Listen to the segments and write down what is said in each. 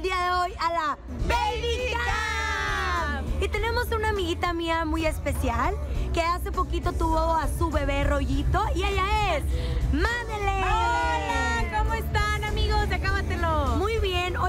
el día de hoy a la Baby Cam. Y tenemos una amiguita mía muy especial que hace poquito tuvo a su bebé rollito y ella es Madeleine.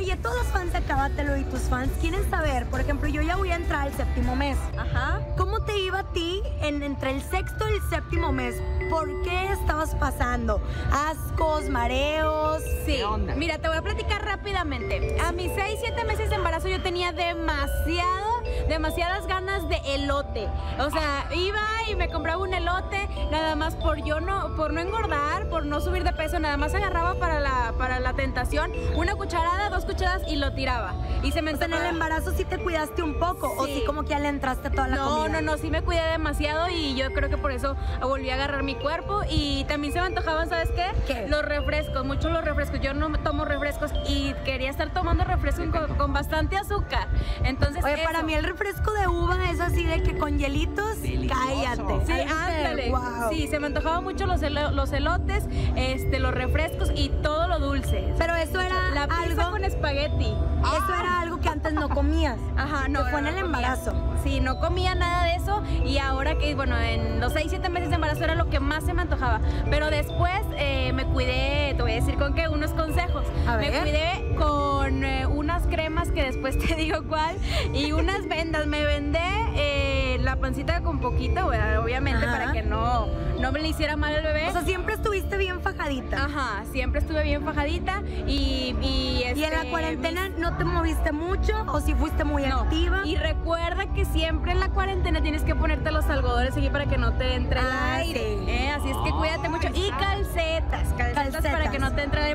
Oye, todos los fans de Acábatelo y tus fans quieren saber, por ejemplo, yo ya voy a entrar al séptimo mes. Ajá. ¿Cómo te iba a ti en, entre el sexto y el séptimo mes? ¿Por qué estabas pasando? ¿Ascos, mareos? Sí. Mira, te voy a platicar rápidamente. A mis 6, 7 meses de embarazo yo tenía demasiado, demasiadas ganas de elote. O sea, iba y me compraba un elote, nada más por yo no, por no engordar, por no subir de peso, nada más agarraba para la, para la tentación una cucharada, dos cucharadas y lo tiraba. Y se me O sea, en el embarazo sí te cuidaste un poco, o Sí. como que ya le entraste toda la no, comida. no, no, sí me cuidé demasiado y yo creo que por eso volví a agarrar mi cuerpo y también se me antojaban, ¿sabes qué? ¿Qué? Los refrescos, muchos los refrescos. Yo no tomo refrescos y quería estar tomando refrescos con, con bastante azúcar. Entonces, Oye, para mí el refresco de uva es así de que con hielitos, cállate. Sí, ándale. wow. Sí, se me antojaban mucho los, elo- los elotes, este, los refrescos y todo lo dulce. Pero eso era La pizza algo, con espagueti. eso era algo que antes no comías. Ajá, no. Que fue no, en el comía. embarazo. Sí, no comía nada de eso y ahora que, bueno, en los 6, 7 meses de embarazo era lo que más se me antojaba. Pero después eh, me cuidé, te voy a decir con qué, unos consejos. A me ver. cuidé con eh, unas cremas que después te digo cuál y unas vendas. Me vendé eh, la pancita con poquito, ¿verdad? obviamente, Ajá. para que no, no me le hiciera mal al bebé. O sea, siempre estuviste bien fajadita. Ajá, siempre estuve bien fajadita y... Y, y en la este, cuarentena no te moviste mucho o si fuiste muy no. activa. Y recuerda que siempre en la cuarentena tienes que ponerte los algodones aquí para que no te entre el Ah, aire. ¿eh? Así es que cuídate mucho. Y Calcetas.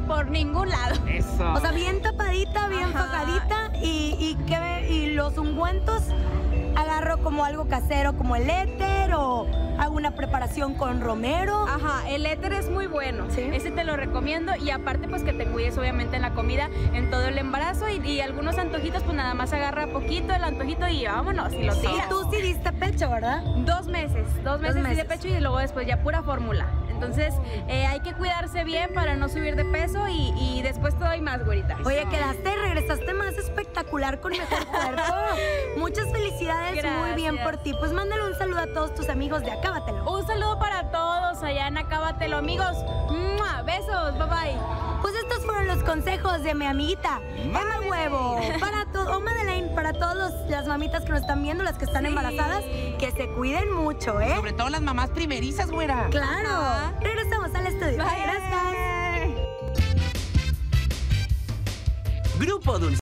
Por ningún lado. Eso. O sea, bien tapadita, bien Ajá. fajadita y, y, ¿qué? y los ungüentos agarro como algo casero como el éter o hago una preparación con romero. Ajá, el éter es muy bueno. ¿Sí? Ese te lo recomiendo. Y aparte, pues que te cuides obviamente en la comida, en todo el embarazo. Y, y algunos antojitos, pues nada más agarra poquito el antojito y vámonos. Y lo tiras. Y tú sí diste pecho, ¿verdad? Dos meses, dos meses, sí de meses. pecho y luego después ya pura fórmula. Entonces eh, hay que bien para no subir de peso y, y después te doy más, güerita. Oye, quedaste, regresaste más espectacular con mejor cuerpo. Muchas felicidades, muy bien por ti. Pues mándale un saludo a todos tus amigos de Acábatelo. Un saludo para todos allá en Acábatelo, amigos. ¡Mua! Besos, bye bye. Pues estos fueron los consejos de mi amiguita Emma. Huevo. Para todo, o Madeleine, para todas las mamitas que nos están viendo, las que están Sí. embarazadas, que se cuiden mucho, ¿eh? Sobre todo las mamás primerizas, güera. Claro. Ajá. Regresamos al estudio. Bye. Gracias. Grupo Dulce.